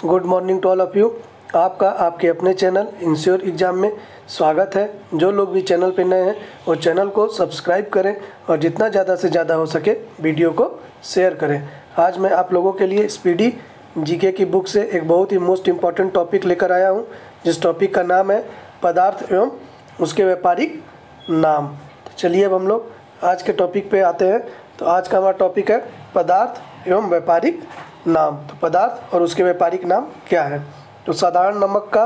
Good morning to all of you. आपका, आपके अपने चैनल इंश्योर एग्ज़ाम में स्वागत है। जो लोग भी चैनल पर नए हैं, वो चैनल को सब्सक्राइब करें और जितना ज़्यादा से ज़्यादा हो सके वीडियो को शेयर करें। आज मैं आप लोगों के लिए स्पीडी जीके की बुक से एक बहुत ही मोस्ट इंपॉर्टेंट टॉपिक लेकर आया हूँ, जिस टॉपिक का नाम है पदार्थ एवं उसके व्यापारिक नाम। तो चलिए अब हम लोग आज के टॉपिक पे आते हैं। तो आज का हमारा टॉपिक है पदार्थ एवं व्यापारिक नाम तो पदार्थ और उसके व्यापारिक नाम क्या है? तो साधारण नमक का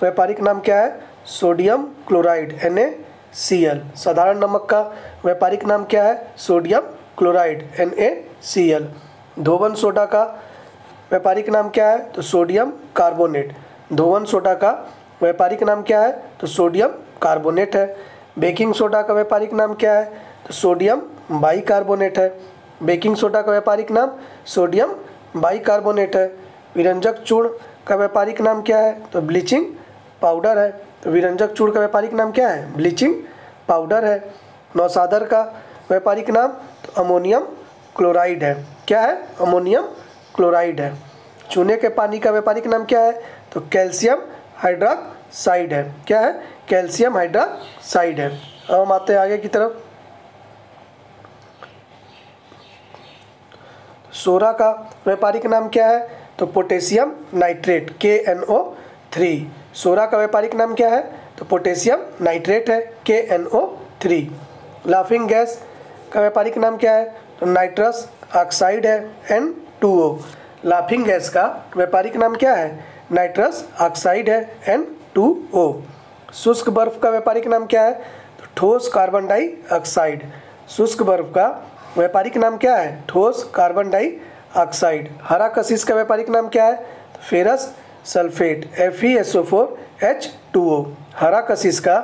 व्यापारिक नाम क्या है? Sodium chloride N A C L साधारण नमक का व्यापारिक नाम क्या है? Sodium chloride N A C L Dhowan soda का व्यापारिक नाम क्या है? तो सोडियम कार्बोनेट। धोवन सोडा का व्यापारिक नाम क्या है? तो सोडियम कार्बोनेट है। बेकिंग सोडा का व्यापारिक नाम क्या है? तो सोडियम बाई कार्बोनेट है। बेकिंग सोडा का व्यापारिक नाम सोडियम बाई कार्बोनेट है। विरंजक चूर्ण का व्यापारिक नाम क्या है? तो ब्लीचिंग पाउडर है। तो विरंजक चूर्ण का व्यापारिक नाम क्या है? ब्लीचिंग पाउडर है। नौसादर का व्यापारिक नाम तो अमोनियम क्लोराइड है। क्या है? अमोनियम क्लोराइड है। चूने के पानी का व्यापारिक नाम क्या है? तो कैल्शियम हाइड्रोक्साइड है। क्या है? कैल्शियम हाइड्रोक्साइड है। अब हम आते हैं आगे की तरफ़। सोरा का व्यापारिक नाम क्या है? तो potassium nitrate K N O three सोरा का व्यापारिक नाम क्या है? तो पोटेशियम नाइट्रेट है K N O three laughing gas का व्यापारिक नाम क्या है? तो नाइट्रस ऑक्साइड है N two O laughing gas का व्यापारिक नाम क्या है? नाइट्रस ऑक्साइड है एन टू ओ शुष्क बर्फ़ का व्यापारिक नाम क्या है? तो ठोस कार्बन डाइऑक्साइड। शुष्क बर्फ़ का व्यापारिक नाम क्या है? ठोस कार्बन डाइऑक्साइड। हरा कशिश का व्यापारिक नाम क्या है? Ferrous sulphate F E S O four H two O हरा कशिश का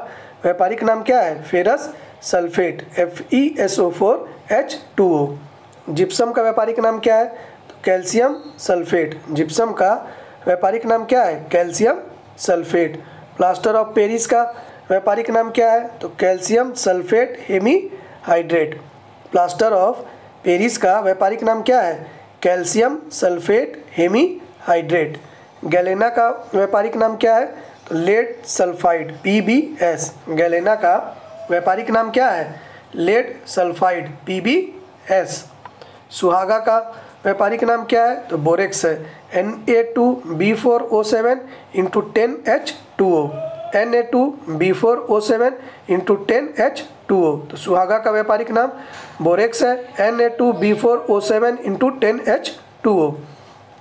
व्यापारिक नाम क्या है? Ferrous sulphate F E S O four H two O gypsum का व्यापारिक नाम क्या है? तो कैल्शियम सल्फेट। जिप्सम का व्यापारिक नाम क्या है? Calcium sulphate. Plaster of Paris का व्यापारिक नाम क्या है? तो calcium sulphate hemihydrate plaster of Paris का व्यापारिक नाम क्या है? Calcium sulphate hemihydrate galena का व्यापारिक नाम क्या है? तो lead sulphide, P B S. Galena का व्यापारिक नाम क्या है? Lead sulphide, P B S. सुहागा का व्यापारिक नाम क्या है? तो बोरेक्स है। N A two B four O seven into ten H two O N A two B four O seven into ten H two O. तो सुहागा का व्यापारिक नाम बोरेक्स है। N A two B four O seven into ten H two O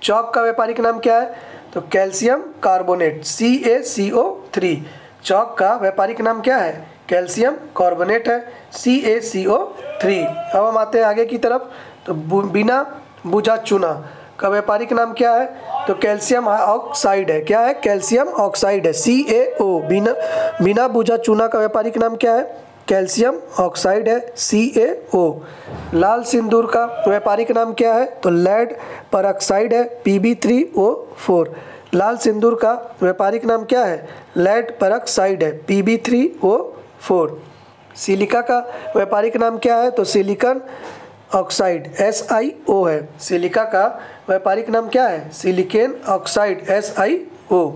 chalk का व्यापारिक नाम क्या है? तो calcium carbonate C A C O three chalk का व्यापारिक नाम क्या है? कैल्शियम कार्बोनेट है सी ए सी ओ थ्री अब हम आते हैं आगे की तरफ़। तो बिना बुझा चूना का व्यापारिक नाम क्या है? तो कैल्शियम ऑक्साइड है। क्या है? कैल्शियम ऑक्साइड है सी ए ओ बिना बिना बुझा चूना का व्यापारिक नाम क्या है? कैल्शियम ऑक्साइड है सी ए ओ लाल सिंदूर का व्यापारिक नाम क्या है? तो लेड परऑक्साइड है P B three O four लाल सिंदूर का व्यापारिक नाम क्या है? लेड परऑक्साइड है P B three O four silica का व्यापारिक नाम क्या है? तो silicon oxide S I O है। सिलिका का व्यापारिक नाम क्या है? सिलिकेन ऑक्साइड एस आई ओ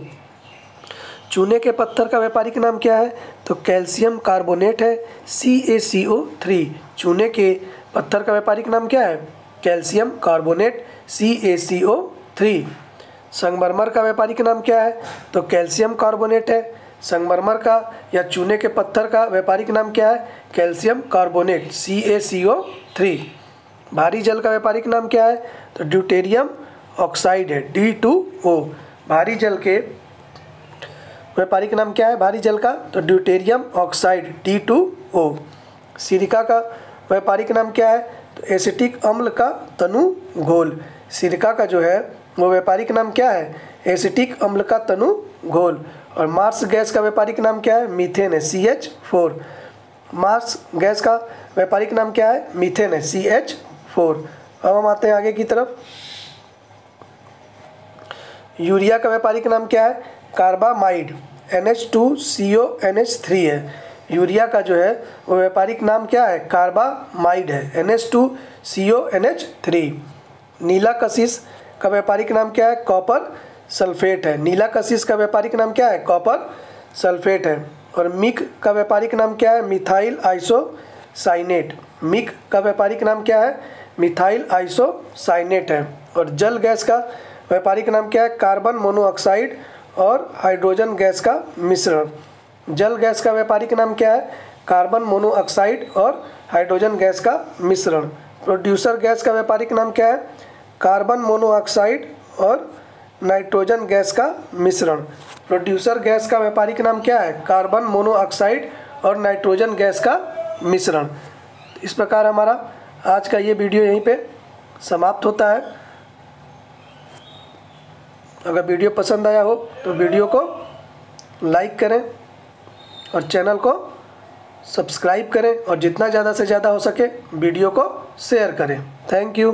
चूने के पत्थर का व्यापारिक नाम क्या है? तो कैल्शियम कार्बोनेट है सी ए सी ओ थ्री चूने के पत्थर का व्यापारिक नाम क्या है? Calcium carbonate C A C O three संगमरमर का व्यापारिक नाम क्या है? तो कैल्शियम कार्बोनेट है। संगमरमर का या चूने के पत्थर का व्यापारिक नाम क्या है? Calcium carbonate C A C O three भारी जल का व्यापारिक नाम क्या है? तो ड्यूटेरियम ऑक्साइड है डी टू ओ भारी जल के व्यापारिक नाम क्या है? भारी जल का तो deuterium oxide D two O सिरिका का व्यापारिक नाम क्या है? तो एसिटिक अम्ल का तनु घोल। सिरका का जो है, वो व्यापारिक नाम क्या है? एसिटिक अम्ल का तनु घोल। और मार्स गैस का व्यापारिक नाम क्या है? मीथेन है C H four marsh gas का व्यापारिक नाम क्या है? मीथेन है सी एच फोर अब हम आते हैं आगे की तरफ़। यूरिया का व्यापारिक नाम क्या है? Carbamide. N H two C O N H three है। यूरिया का जो है, वो व्यापारिक नाम क्या है? कार्बामाइड है। N H two C O N H three नीला कशिश का व्यापारिक नाम क्या है? कॉपर सल्फेट है। नीला कशिश का व्यापारिक नाम क्या है? कॉपर सल्फेट है। और मिक का व्यापारिक नाम क्या है? Methyl isocyanate. मिक का व्यापारिक नाम क्या है? मिथाइल आइसोसाइनेट है। और जल गैस का व्यापारिक नाम क्या है? कार्बन मोनोऑक्साइड और हाइड्रोजन गैस का मिश्रण। जल गैस का व्यापारिक नाम क्या है? कार्बन मोनोऑक्साइड और हाइड्रोजन गैस का मिश्रण। प्रोड्यूसर गैस का व्यापारिक नाम क्या है? कार्बन मोनोऑक्साइड और नाइट्रोजन गैस का मिश्रण। प्रोड्यूसर गैस का व्यापारिक नाम क्या है? कार्बन मोनोऑक्साइड और नाइट्रोजन गैस का मिश्रण। इस प्रकार हमारा आज का ये वीडियो यहीं पे समाप्त होता है। अगर वीडियो पसंद आया हो तो वीडियो को लाइक करें और चैनल को सब्सक्राइब करें और जितना ज़्यादा से ज़्यादा हो सके वीडियो को शेयर करें। Thank you.